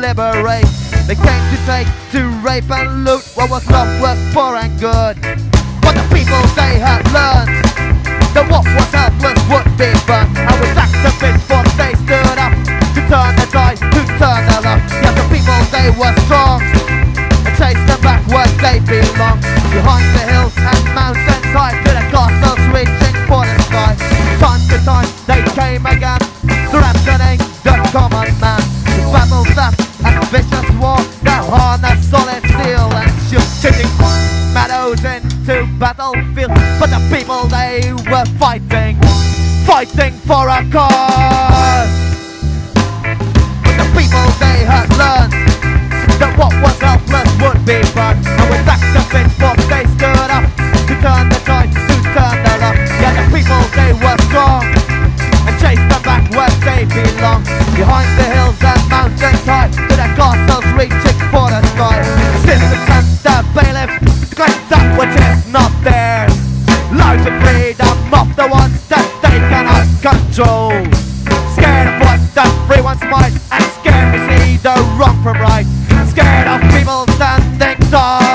liberate. They came to take, to rape and loot what was not worth for and good. But the people they had learned that what was into battlefield. But the people they were fighting, fighting for a cause. But the people they had learned that what was helpless would be burned. Of the ones that they cannot control. Scared of what the free ones might, and scared to see the wrong from right. Scared of people standing tall.